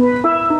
Música